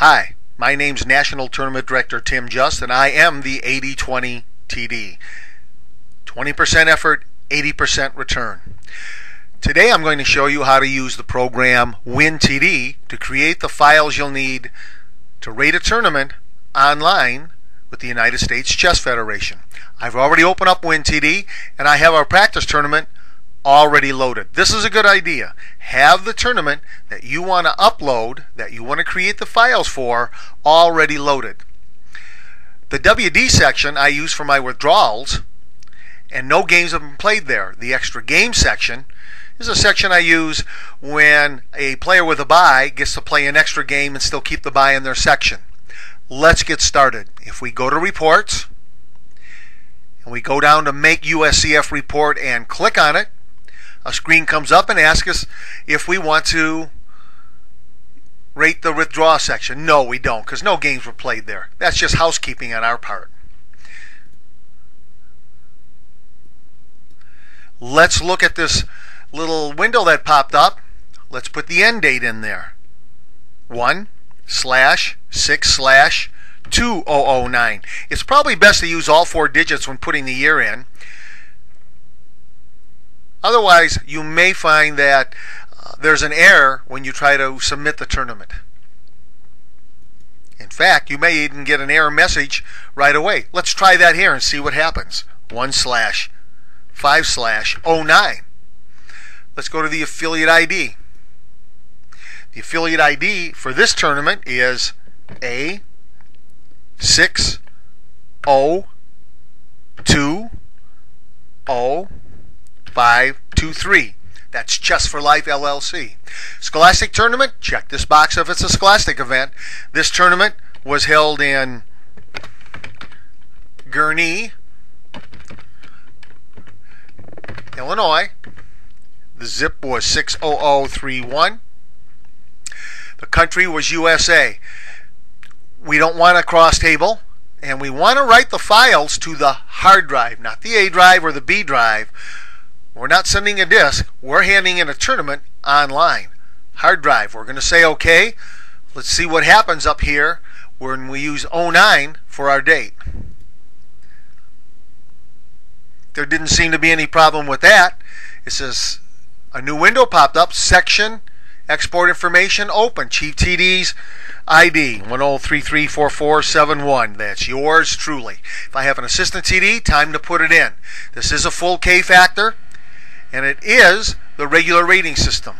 Hi, my name's National Tournament Director Tim Just, and I am the 80-20 TD. 20% effort, 80% return. Today I'm going to show you how to use the program WinTD to create the files you'll need to rate a tournament online with the United States Chess Federation. I've already opened up WinTD and I have our practice tournament already loaded. This is a good idea. Have the tournament that you want to upload, that you want to create the files for, already loaded. The WD section I use for my withdrawals, and no games have been played there. The extra game section is a section I use when a player with a bye gets to play an extra game and still keep the bye in their section. Let's get started. If we go to reports, and we go down to make USCF report and click on it, a screen comes up and asks us if we want to rate the withdraw section. No, we don't, because no games were played there. That's just housekeeping on our part. Let's look at this little window that popped up. Let's put the end date in there. 1 slash 6 slash 2009. It's probably best to use all four digits when putting the year in. Otherwise, you may find that uh, there's an error when you try to submit the tournament. In fact, you may even get an error message right away. Let's try that here and see what happens. 1 slash 5 slash 09. Let's go to the affiliate ID. The affiliate ID for this tournament is A 6 0 2 0 523. That's Chess for Life LLC. Scholastic Tournament, check this box if it's a Scholastic event. This tournament was held in Gurnee, Illinois. The zip was 60031. The country was USA. We don't want a cross table, and we want to write the files to the hard drive, not the A drive or the B drive we're not sending a disk. We're handing in a tournament online. Hard drive. We're going to say OK. Let's see what happens up here when we use 09 for our date. There didn't seem to be any problem with that. It says a new window popped up. Section, export information, open. Chief TD's ID 10334471. That's yours truly. If I have an assistant TD, time to put it in. This is a full K factor and it is the regular rating system.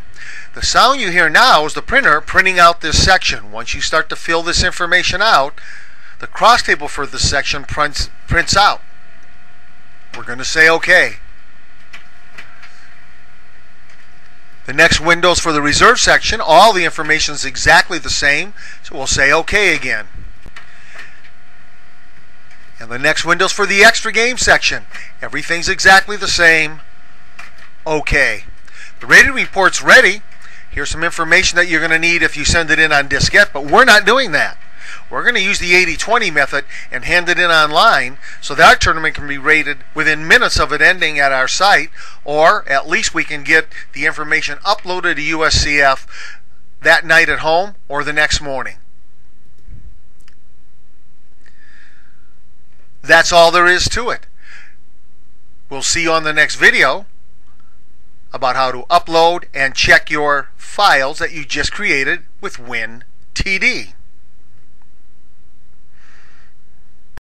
The sound you hear now is the printer printing out this section. Once you start to fill this information out, the cross table for this section prints, prints out. We're going to say OK. The next windows for the reserve section, all the information is exactly the same, so we'll say OK again. And the next windows for the extra game section, everything's exactly the same okay. The rated report's ready. Here's some information that you're going to need if you send it in on diskette, but we're not doing that. We're going to use the 80-20 method and hand it in online so that our tournament can be rated within minutes of it ending at our site, or at least we can get the information uploaded to USCF that night at home or the next morning. That's all there is to it. We'll see you on the next video about how to upload and check your files that you just created with WinTD.